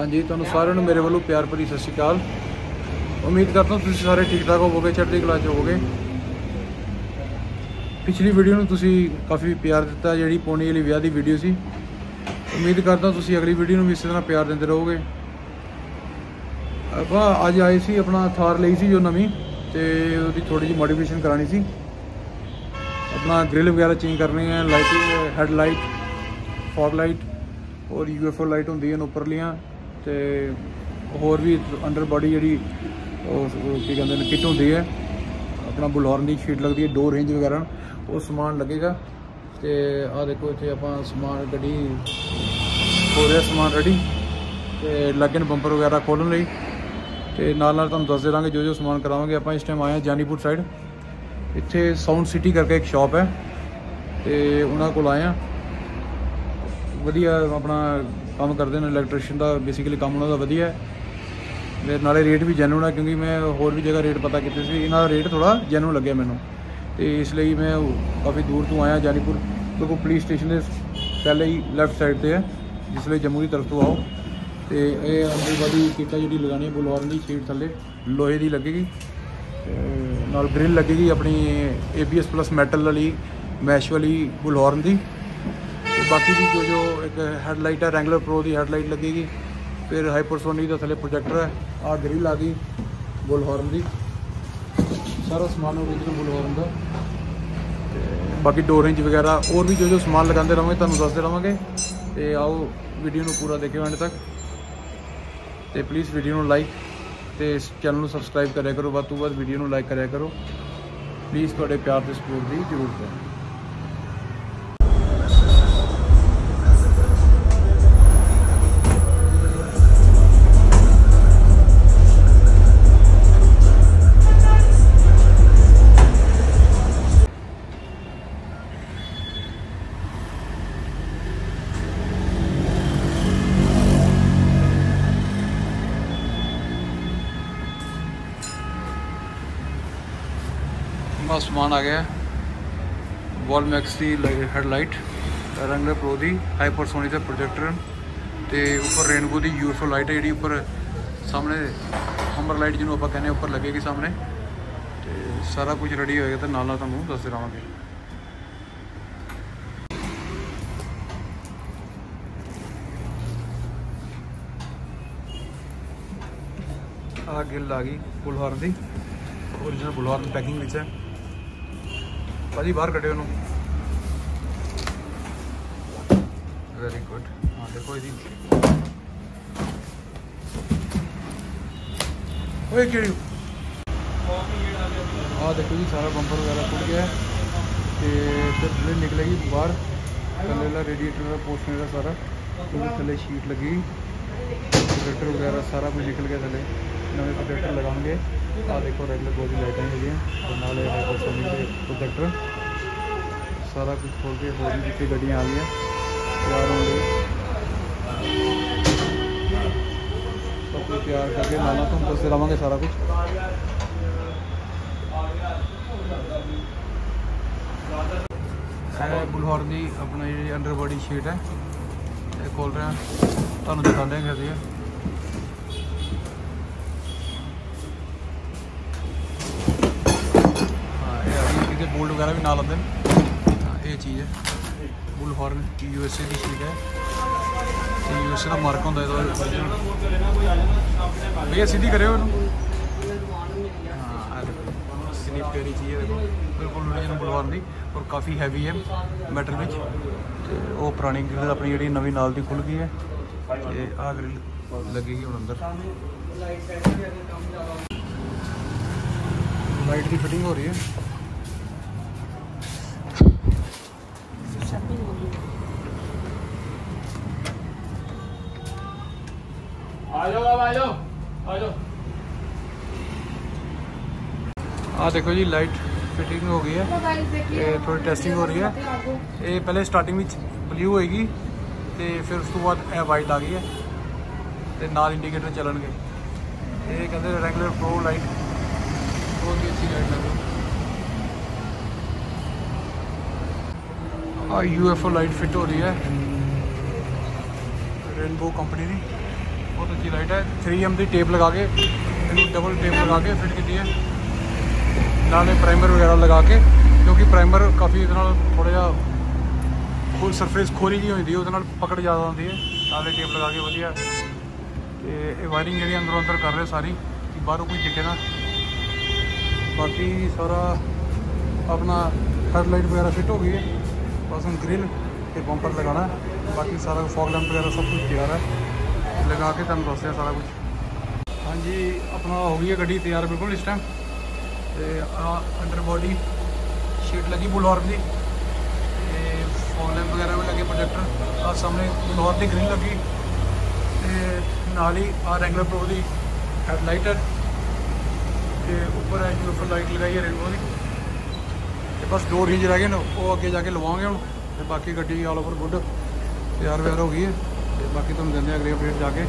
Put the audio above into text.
ਹਾਂਜੀ, ਤੁਹਾਨੂੰ ਸਾਰਿਆਂ ਨੂੰ ਮੇਰੇ ਵੱਲੋਂ ਪਿਆਰ ਭਰੀ ਸਤਿ ਸ਼੍ਰੀ ਅਕਾਲ। ਉਮੀਦ ਕਰਦਾ ਤੁਸੀਂ ਸਾਰੇ ਠੀਕ ਠਾਕ ਹੋਵੋਗੇ, ਚੜ੍ਹਦੀ ਕਲਾ 'ਚ ਹੋਵੋਗੇ। ਪਿਛਲੀ ਵੀਡੀਓ ਨੂੰ ਤੁਸੀਂ ਕਾਫੀ ਪਿਆਰ ਦਿੱਤਾ, ਜਿਹੜੀ ਪੌਣੀ ਵਾਲੀ ਵਿਆਹ ਦੀ ਵੀਡੀਓ ਸੀ। ਉਮੀਦ ਕਰਦਾ ਤੁਸੀਂ ਅਗਲੀ ਵੀਡੀਓ ਨੂੰ ਵੀ ਇਸੇ ਤਰ੍ਹਾਂ ਪਿਆਰ ਦਿੰਦੇ ਰਹੋਗੇ। ਆਪਾਂ ਅੱਜ ਆਏ ਸੀ, ਆਪਣਾ ਥਾਰ ਲਈ ਸੀ ਜੋ ਨਵੀਂ, ਤੇ ਉਹਦੀ ਥੋੜੀ ਜਿਹੀ ਮੋਡੀਫਿਕੇਸ਼ਨ ਕਰਾਣੀ ਸੀ। ਆਪਣਾ ਗ੍ਰਿਲ ਵਗੈਰਾ ਚੇਂਜ ਕਰਨੀ ਹੈ lighting head light fog light ਔਰ ਯੂਐਫਓ ਲਾਈਟ ਹੁੰਦੀ ਹਨ ਉੱਪਰਲੀਆਂ ਤੇ ਹੋਰ ਵੀ ਅੰਡਰ ਬਾਡੀ ਜਿਹੜੀ ਉਹ ਕੀ ਕਹਿੰਦੇ ਨੇ, ਕਿਟ ਹੁੰਦੀ ਹੈ, ਆਪਣਾ ਬੁਲਹੌਰਨ ਦੀ ਸ਼ੀਟ ਲੱਗਦੀ ਹੈ ਡੋਰ ਰੇਂਜ ਵਗੈਰਾ, ਉਹ ਸਮਾਨ ਲੱਗੇਗਾ। ਤੇ ਆ ਦੇਖੋ, ਇੱਥੇ ਆਪਾਂ ਸਮਾਨ ਗੱਡੀ, ਹੋ ਰਿਹਾ ਸਮਾਨ ਰੈਡੀ ਤੇ ਲੱਗਣ ਬੰਪਰ ਵਗੈਰਾ ਖੋਲਣ ਲਈ। ਤੇ ਨਾਲ ਨਾਲ ਤੁਹਾਨੂੰ ਦੱਸ ਦੇ ਜੋ ਜੋ ਸਮਾਨ ਕਰਾਵਾਂਗੇ, ਆਪਾਂ ਇਸ ਟਾਈਮ ਆਏ ਹਾਂ ਜਾਨੀਪੁਰ ਸਾਈਡ ਇੱਥੇ ਸਾਊਂਡ ਸਿਟੀ ਕਰਕੇ ਇੱਕ ਸ਼ਾਪ ਹੈ। ਤੇ ਉਹਨਾਂ ਕੋਲ ਆਏ ਹਾਂ। ਵਧੀਆ ਆਪਣਾ ਕੰਮ ਕਰਦੇ ਨੇ ਇਲੈਕਟ੍ਰੀਸ਼ੀਅਨ ਦਾ ਬੇਸਿਕਲੀ ਕੰਮ ਉਹਨਾਂ ਦਾ ਵਧੀਆ ਹੈ। ਤੇ ਨਾਲੇ ਰੇਟ ਵੀ ਜੈਨੂਨ ਆ, ਕਿਉਂਕਿ ਮੈਂ ਹੋਰ ਵੀ ਜਗ੍ਹਾ ਰੇਟ ਪਤਾ ਕੀਤੇ ਸੀ। ਇਹਨਾਂ ਦਾ ਰੇਟ ਥੋੜਾ ਜੈਨੂਨ ਲੱਗਿਆ ਮੈਨੂੰ। ਤੇ ਇਸ ਲਈ ਮੈਂ ਕਾਫੀ ਦੂਰ ਤੋਂ ਆਇਆ, ਜਾਨੀਪੁਰ। ਕਿਉਂਕਿ ਪੁਲਿਸ ਸਟੇਸ਼ਨ ਦੇ ਪਹਿਲੇ ਹੀ ਲੈਫਟ ਸਾਈਡ ਤੇ ਹੈ, ਜਿਸ ਲਈ ਜੰਮੂ ਦੀ ਤਰਫ ਤੋਂ ਆਓ। ਤੇ ਇਹ ਅੰਦਰ ਬਾਡੀ ਕਿੱਟਾ ਜਿਹੜੀ ਲਗਾਣੀ ਹੈ ਬੁਲਵਾਰਨ ਦੀ ਸ਼ੀਟ ਥੱਲੇ, ਲੋਹੇ ਦੀ ਲੱਗੇਗੀ। ਤੇ ਨਾਲ ਗ੍ਰਿਲ ਲੱਗੇਗੀ ਆਪਣੀ ABS ਪਲੱਸ ਮੈਟਲ ਵਾਲੀ ਮੈਸ਼ ਵਾਲੀ ਬੁਲਹੌਰਨ ਦੀ। ਬਾਕੀ ਵੀ ਜੋ ਜੋ ਇੱਕ ਹੈਡਲਾਈਟ ਹੈ ਰੈਂਗਲਰ ਪ੍ਰੋ ਦੀ ਹੈਡਲਾਈਟ ਲੱਗੇਗੀ। ਫਿਰ ਹਾਈਪਰਸੋਨਿਕ ਦਾ ਥੱਲੇ ਪ੍ਰੋਜੈਕਟਰ ਹੈ ਆ ਗ੍ਰਿਲ ਆ ਗਈ ਬੁਲਹੌਰਨ ਦੀ। ਸਾਰਾ ਸਮਾਨ ਓਰੀਜਨਲ ਬੁਲਹੌਰਨ ਦਾ। ਤੇ ਬਾਕੀ ਡੋਰ ਰੇਂਜ ਵਗੈਰਾ, ਹੋਰ ਵੀ ਜੋ ਜੋ ਸਮਾਨ ਲਗਾਉਂਦੇ ਰਹਾਂਗੇ, ਤੁਹਾਨੂੰ ਦੱਸਦੇ ਰਹਾਂਗੇ। ਤੇ ਆਓ ਵੀਡੀਓ ਨੂੰ ਪੂਰਾ ਦੇਖਿਓ ਐਂਡ ਤੱਕ। ਤੇ ਪਲੀਜ਼ ਵੀਡੀਓ ਨੂੰ ਲਾਈਕ ਤੇ ਇਸ ਚੈਨਲ ਨੂੰ ਸਬਸਕ੍ਰਾਈਬ ਕਰਿਆ ਕਰੋ। ਵੱਧ ਤੋਂ ਵੱਧ ਵੀਡੀਓ ਨੂੰ ਲਾਈਕ ਕਰਿਆ ਕਰੋ। ਪਲੀਜ਼ ਤੁਹਾਡੇ ਪਿਆਰ ਤੇ ਸਪੋਰਟ ਦੀ ਜ਼ਰੂਰਤ ਹੈ। ਬਸ ਸਮਾਨ ਆ ਗਿਆ। ਵਾਲਮੈਕਸ ਦੀ ਹੈਡਲਾਈਟ ਰੰਗਲੇ ਪ੍ਰੋ ਦੀ ਹਾਈਪਰਸੋਨਿਕ ਦਾ ਪ੍ਰੋਜੈਕਟਰ ਤੇ ਉੱਪਰ ਰੇਨਬੋ ਦੀ ਯੂਐਫਓ ਲਾਈਟ ਹੈ ਜਿਹੜੀ ਉੱਪਰ ਸਾਹਮਣੇ ਹੰਬਰ ਲਾਈਟ ਜਿਹਨੂੰ ਆਪਾਂ ਕਹਿੰਦੇ ਹਾਂ, ਉੱਪਰ ਲੱਗੇਗੀ ਸਾਹਮਣੇ। ਤੇ ਸਾਰਾ ਕੁਝ ਰੈਡੀ ਹੋਏਗਾ ਤੇ ਨਾਲ ਨਾਲ ਤੁਹਾਨੂੰ ਦੱਸਦੇ ਰਹਾਂਗੇ ਆ ਗਿੱਲ ਆ ਗਈ ਬੁਲਹਾਰ ਦੀ। Origignal ਬੁਲਹਾਰ ਦੀ ਪੈਕਿੰਗ ਵਿੱਚ ਹੈ। ਭਾਜੀ ਬਾਹਰ ਕੱਢਿਓ ਉਹਨੂੰ ਵੈਰੀ ਗੁੱਡ ਹਾਂ ਦੇਖੋ ਇਹਦੀ ਓਏ, ਕਿਹੜੀ? ਆ ਦੇਖੋ ਜੀ, ਸਾਰਾ ਬੰਪਰ ਵਗੈਰਾ ਖੁੱਲ ਗਿਆ ਹੈ। ਤੇ ਫਿਰ ਥੱਲੇ ਨਿਕਲੇਗੀ ਬਾਹਰ। ਥੱਲੇ ਵਾਲਾ ਰੇਡੀਏਟਰ ਦਾ ਪੋਰਸ਼ਨ ਦਾ ਸਾਰਾ। ਉਹਦੇ ਥੱਲੇ ਸ਼ੀਟ ਲੱਗੀ। ਪ੍ਰੋਜੈਕਟਰ ਵਗੈਰਾ ਸਾਰਾ ਕੁਝ ਨਿਕਲ ਗਿਆ ਥੱਲੇ। ਨਵੇਂ ਪ੍ਰੋਜੈਕਟਰ ਲਗਾਉਂਗੇ ਆ ਦੇਖੋ ਰੈਗੂਲਰ ਗੋਦੀ ਲਾਈਟਾਂ ਹੈਗੀਆਂ ਤੇ ਨਾਲੇ ਹਾਈਪਰਸੋਨਿਕ ਦੇ ਪ੍ਰੋਜੈਕਟਰ ਸਾਰਾ ਕੁਝ ਖੋਲ ਕੇ ਹੋਰ ਵੀ ਜਿੱਥੇ ਗੱਡੀਆਂ ਆ ਗਈਆਂ, ਤਿਆਰ ਹੋਣ ਲਈ। ਸਭ ਕੁਝ ਤਿਆਰ ਕਰਕੇ ਨਾਲ ਨਾਲ ਤੁਹਾਨੂੰ ਦੱਸਦੇ ਰਹਾਂਗੇ ਸਾਰਾ ਕੁਝ ਇਹ ਬੁਲਹੌਰ ਦੀ ਆਪਣਾ ਜਿਹੜੀ ਅੰਡਰ ਬੋਡੀ ਸ਼ੀਟ ਹੈ। ਇਹ ਖੋਲ ਰਿਹਾ। ਤੁਹਾਨੂੰ ਦਿਖਾਉਂਦੇ ਹਾਂ ਅਸੀਂ ਹਾਂ ਇਹ ਆ ਗਈ ਇਹਦੇ ਬੋਲਟ ਵਗੈਰਾ ਵੀ ਨਾਲ ਆਉਂਦੇ ਨੇ। ਇਹ ਚੀਜ਼ ਹੈ। Bull horn U S A the sheet ਹੈ। ਤੇ ਯੂ ਐਸ ਏ ਦਾ ਮਾਰਕ ਹੁੰਦਾ ਇਹਦਾ। ਭਈਆ, ਸਿੱਧੀ ਕਰਿਓ ਇਹਨੂੰ। ਹਾਂ ਕਿੰਨੀ ਪਿਆਰੀ ਚੀਜ਼ ਹੈ, ਦੇਖੋ। ਬਿਲਕੁਲ original ਬੁਲ ਦੀ ਔਰ ਕਾਫੀ ਹੈਵੀ ਹੈ ਮੈਟਲ ਵਿੱਚ। ਤੇ ਉਹ ਪੁਰਾਣੀ ਗ੍ਰਿਲ ਆਪਣੀ ਜਿਹੜੀ ਨਵੀਂ ਨਾਲ ਦੀ ਖੁੱਲ ਗਈ ਹੈ। ਤੇ ਆਹ ਗ੍ਰਿਲ ਲੱਗੇਗੀ ਹੁਣ ਅੰਦਰ। ਲਾਈਟ ਦੀ ਫਿਟਿੰਗ ਹੋ ਰਹੀ ਹੈ। ਆ ਜਾਓ ਆ ਜਾਓ ਆ ਜਾਓ ਆ ਦੇਖੋ ਜੀ ਲਾਈਟ ਫਿਟਿੰਗ ਹੋ ਗਈ ਹੈ ਇਹ ਥੋੜੀ ਟੈਸਟਿੰਗ ਹੋ ਰਹੀ ਹੈ ਇਹ ਪਹਿਲੇ ਸਟਾਰਟਿੰਗ ਵਿੱਚ ਬਲੂ ਹੋਏਗੀ ਤੇ ਫਿਰ ਉਸ ਤੋਂ ਬਾਅਦ ਇਹ ਵਾਈਟ ਆ ਗਈ ਹੈ ਤੇ ਨਾਲ ਇੰਡੀਕੇਟਰ ਚੱਲਣਗੇ ਇਹ ਕਹਿੰਦੇ ਰੈਗੂਲਰ ਪ੍ਰੋ ਲਾਈਟ ਬਹੁਤ ਹੀ ਅੱਛੀ ਲਾਈਟ ਲੱਗ ਆ ਯੂਐਫਓ ਲਾਈਟ ਫਿਟ ਹੋ ਰਹੀ ਹੈ ਰੇਨਬੋ ਕੰਪਨੀ ਦੀ ਬਹੁਤ ਅੱਛੀ ਲਾਈਟ ਹੈ। 3M ਦੀ ਟੇਪ ਲਗਾ ਕੇ, ਇਹਨੂੰ ਡਬਲ ਟੇਪ ਲਗਾ ਕੇ ਫਿੱਟ ਕੀਤੀ ਹੈ। ਨਾਲੇ ਪ੍ਰਾਈਮਰ ਵਗੈਰਾ ਲਗਾ ਕੇ, ਕਿਉਂਕਿ ਪ੍ਰਾਈਮਰ ਕਾਫੀ ਇਹਦੇ ਨਾਲ ਥੋੜਾ ਜਿਹਾ ਕੋਈ ਸਰਫੇਸ ਖੋਰੀ ਜਿਹੀ ਹੁੰਦੀ ਹੈ, ਉਹਦੇ ਨਾਲ ਪਕੜ ਜ਼ਿਆਦਾ ਹੁੰਦੀ ਹੈ। ਨਾਲੇ ਟੇਪ ਲਗਾ ਕੇ ਵਧੀਆ। ਤੇ ਇਹ ਵਾਇਰਿੰਗ ਜਿਹੜੀ ਅੰਦਰੋਂ ਅੰਦਰ ਕਰ ਰਹੇ ਸਾਰੀ, ਕਿ ਬਾਹਰੋਂ ਕੋਈ ਦਿਖੇ ਨਾ। ਬਾਕੀ ਸਾਰਾ ਆਪਣਾ ਹੈਡਲਾਈਟ ਵਗੈਰਾ ਫਿੱਟ ਹੋ ਗਈ ਹੈ। ਬਸ ਹੁਣ ਗ੍ਰਿਲ ਤੇ ਬੰਪਰ ਲਗਾਣਾ ਬਾਕੀ ਸਾਰਾ ਫੌਗ ਲੈਂਪ ਵਗੈਰਾ ਸਭ ਕੁਝ ਤਿਆਰ ਹੈ। ਲਗਾ ਕੇ ਤੁਹਾਨੂੰ ਦੱਸਦੇ ਹਾਂ ਸਾਰਾ ਕੁਝ ਹਾਂਜੀ, ਆਪਣਾ ਹੋ ਗਈ ਹੈ ਗੱਡੀ ਤਿਆਰ ਬਿਲਕੁਲ ਇਸ ਟਾਈਮ ਤੇ ਆ ਅੰਡਰ ਬੋਡੀ ਸ਼ੀਟ ਲੱਗੀ ਬੁਲਹੌਰ ਦੀ। ਤੇ ਫੌਗ ਵਗੈਰਾ ਵੀ ਲੱਗੇ ਪ੍ਰੋਜੈਕਟਰ ਆ ਸਾਹਮਣੇ ਬੁਲਹੌਰ ਦੀ ਗ੍ਰੀਨ ਲੱਗੀ। ਤੇ ਨਾਲ ਹੀ ਆ ਰੈਗੂਲਰ ਪ੍ਰੋ ਦੀ ਹੈਡਲਾਈਟ ਹੈ। ਤੇ ਉੱਪਰ ਹੈ ਜੀ, ਉੱਪਰ ਲਾਈਟ ਲਗਾਈ ਹੈ ਰੇਨਬੋ ਦੀ। ਤੇ ਬਸ ਦੋ ਰੀਜ ਰਹਿ ਗਏ ਨੇ, ਉਹ ਅੱਗੇ ਜਾ ਕੇ ਲਵਾਵਾਂਗੇ ਹੁਣ। ਤੇ ਬਾਕੀ ਗੱਡੀ ਆਲ ਓਵਰ ਗੁੱਡ ਤਿਆਰ ਵੈਰ ਹੋ ਗਈ ਹੈ। ਤੇ ਬਾਕੀ ਤੁਹਾਨੂੰ ਦਿੰਦੇ ਆ ਅਗਲੀ ਅਪਡੇਟ ਜਾ ਕੇ।